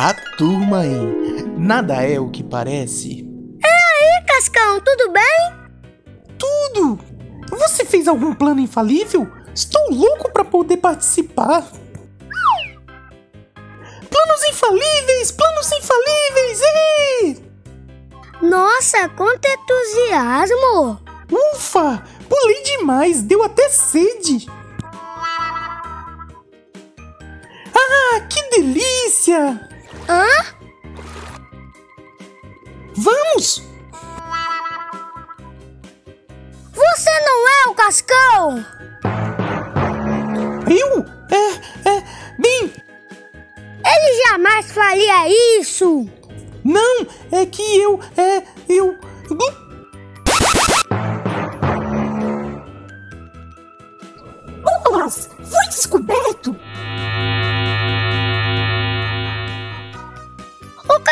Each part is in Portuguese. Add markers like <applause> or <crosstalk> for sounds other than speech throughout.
A turma, hein? Nada é o que parece. E Cascão, tudo bem? Tudo! Você fez algum plano infalível? Estou louco para poder participar. Planos infalíveis! Planos infalíveis! Ei! Nossa, quanto entusiasmo! Ufa! Pulei demais, deu até sede. Ah, que delícia! Hã? Vamos! Você não é o Cascão? Eu? É, é. Bem, Ele jamais faria isso! não, é que eu. É. Eu. Bolas! Foi descoberto!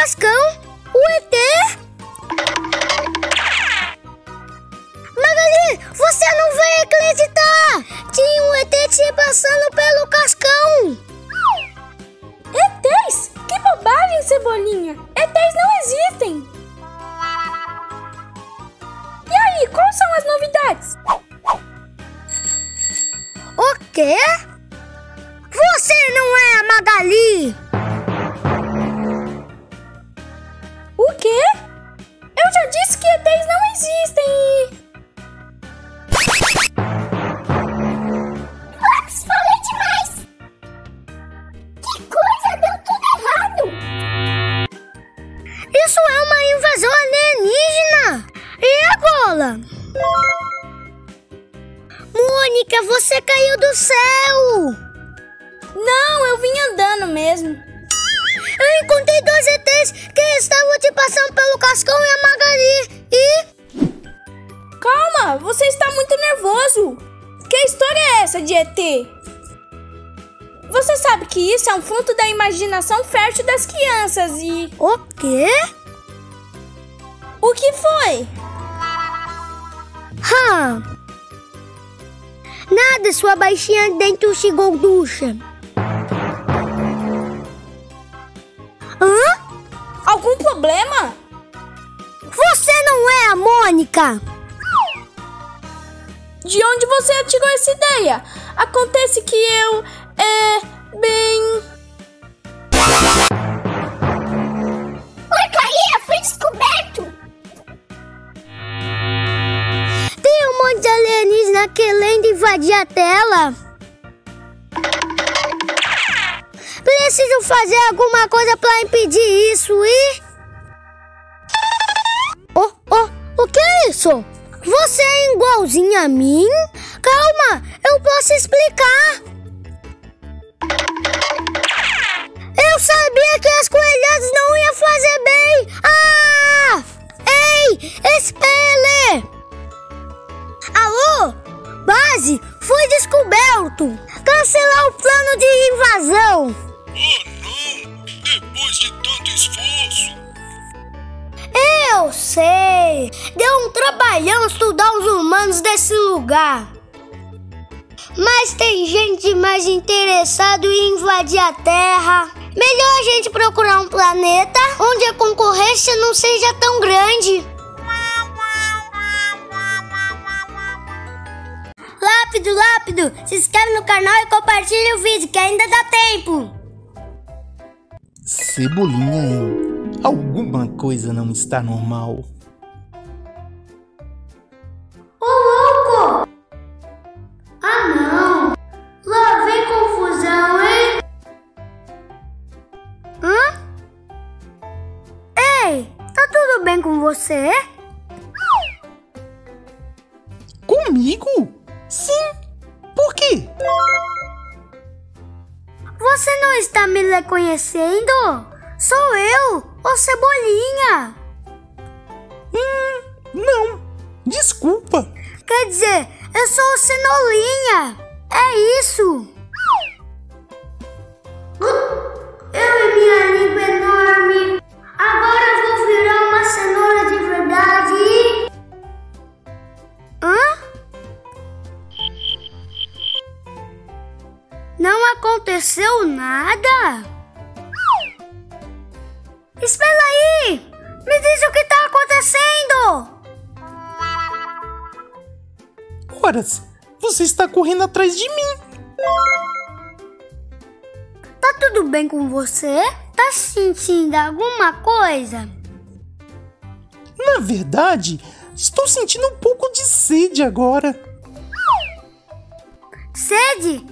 Cascão? O ET? Magali, você não vai acreditar! Tinha um ET te passando pelo Cascão! ETs? Que bobagem, Cebolinha! ETs não existem! E aí, quais são as novidades? O quê? Você não é a Magali! Mônica, você caiu do céu! Não, eu vim andando mesmo. Eu encontrei dois ETs que estavam te passando pelo Cascão e a Magali. E Calma, você está muito nervoso. Que história é essa de ET? Você sabe que isso é um fruto da imaginação fértil das crianças e... o quê? O que foi? Hã? Nada, sua baixinha dentro chegou ducha. Hã? Algum problema? Você não é a Mônica! De onde você tirou essa ideia? Acontece que eu... É... Bem... invadir a tela. Preciso fazer alguma coisa pra impedir isso e. Oh, oh, o que é isso? Você é igualzinho a mim? Calma, eu posso explicar. Eu sabia que as coelhadas não iam fazer bem. Ah! Ei, espere! Alô? Base, foi descoberto! Cancelar o plano de invasão! Oh não! Depois de tanto esforço! Eu sei! Deu um trabalhão estudar os humanos desse lugar! Mas tem gente mais interessada em invadir a Terra. Melhor a gente procurar um planeta onde a concorrência não seja tão grande. Rápido, rápido! Se inscreve no canal e compartilha o vídeo que ainda dá tempo! Cebolinha, hein? Alguma coisa não está normal. Ô louco! Ah não! Lá vem confusão, hein? Hã? Ei, tá tudo bem com você? Está me reconhecendo? Sou eu, o Cebolinha. Não. Desculpa. Quer dizer, eu sou o Cenolinha. É isso. Nada? Espera aí! Me diz o que tá acontecendo! Horas, você está correndo atrás de mim. Tá tudo bem com você? Tá sentindo alguma coisa? Na verdade, estou sentindo um pouco de sede agora. Sede?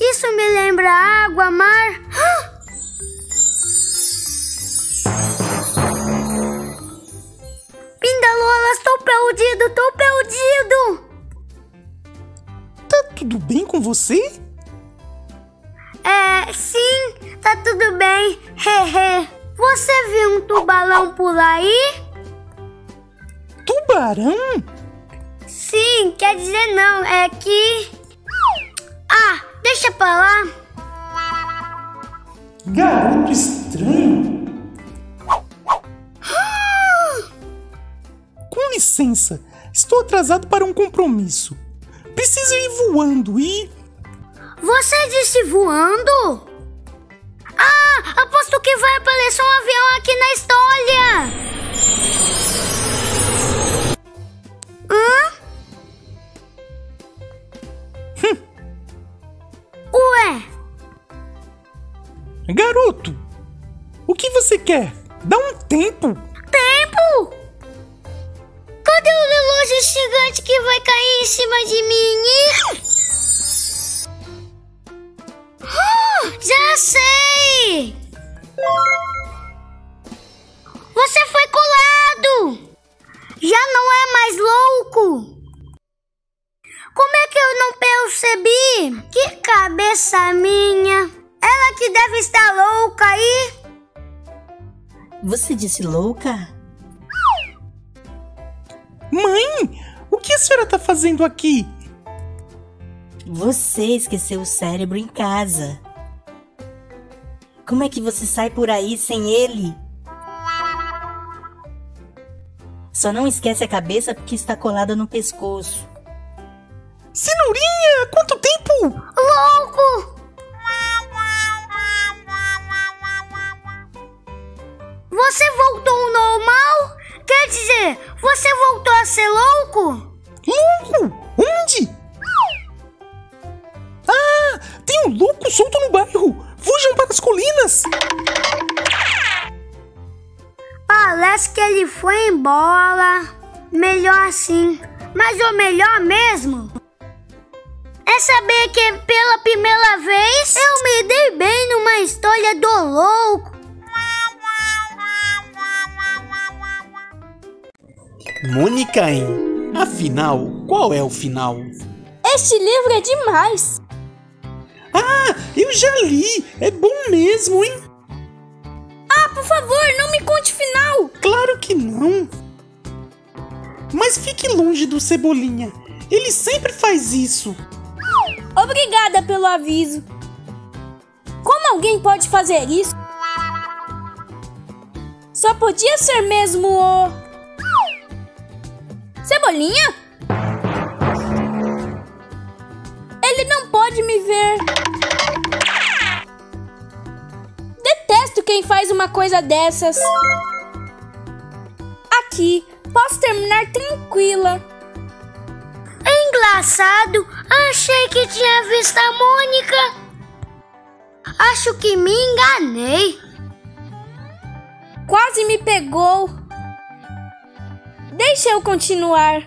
Isso me lembra água, mar. Ah! <gasps> Pindalolas, tô perdido, tô perdido! Tá tudo bem com você? É, sim, tá tudo bem. Hehe. Você viu um tubarão por aí? Tubarão? Sim, quer dizer não, é que. Deixa pra lá. Garoto estranho. <gasps> Com licença, estou atrasado para um compromisso. Preciso ir voando e. Você disse voando? Ah, aposto que vai aparecer um avião aqui na história. Garoto, o que você quer? Dá um tempo. tempo? Cadê o relógio gigante que vai cair em cima de mim? Ah, já sei! Você foi colado! Já não é mais louco! Como é que eu não percebi? Que cabeça minha! Que deve estar louca aí! Você disse louca? Mãe, o que a senhora tá fazendo aqui? Você esqueceu o cérebro em casa. Como é que você sai por aí sem ele? Só não esquece a cabeça porque está colada no pescoço. Cenourinha, quanto tempo? Você voltou a ser louco? Louco? Onde? Ah, tem um louco solto no bairro. Fujam para as colinas. Parece que ele foi embora. Melhor assim. Mas o melhor mesmo é saber que pela primeira vez eu me dei bem numa história do louco. Mônica, hein? Afinal, qual é o final? Este livro é demais. Ah, eu já li. É bom mesmo, hein? Ah, por favor, não me conte o final. Claro que não. Mas fique longe do Cebolinha. Ele sempre faz isso. Obrigada pelo aviso. Como alguém pode fazer isso? Só podia ser mesmo o. Cebolinha? Ele não pode me ver. Detesto quem faz uma coisa dessas. Aqui, posso terminar tranquila. É engraçado. Achei que tinha visto a Mônica. Acho que me enganei. Quase me pegou. Deixa eu continuar.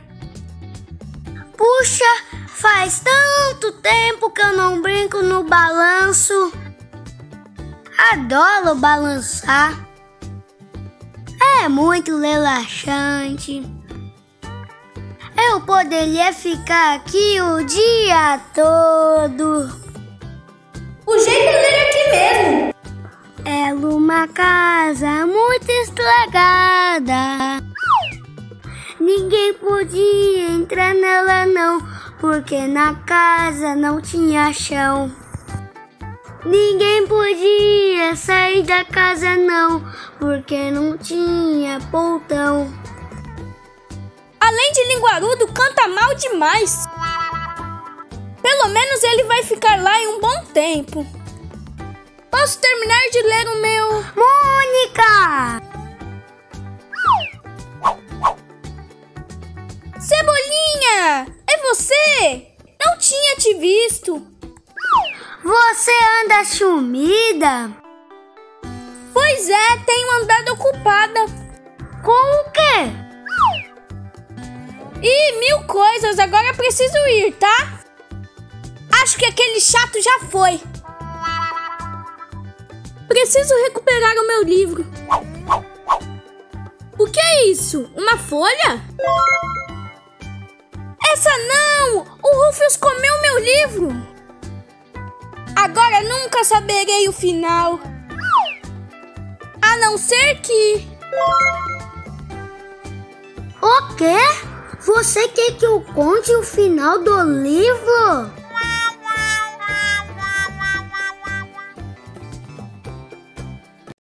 Puxa, faz tanto tempo que eu não brinco no balanço. Adoro balançar. É muito relaxante. Eu poderia ficar aqui o dia todo. O jeito é ler aqui mesmo. É uma casa muito estragada. Ninguém podia entrar nela não, porque na casa não tinha chão. Ninguém podia sair da casa não, porque não tinha portão. Além de linguarudo, canta mal demais. Pelo menos ele vai ficar lá em um bom tempo. Posso terminar de ler o meu. Mônica! você! Não tinha te visto! Você anda sumida? Pois é, tenho andado ocupada. Com o quê? E mil coisas, agora preciso ir, tá? Acho que aquele chato já foi. Preciso recuperar o meu livro. O que é isso? Uma folha? Essa não! O Rufius comeu meu livro! Agora nunca saberei o final. A não ser que. O quê? Você quer que eu conte o final do livro?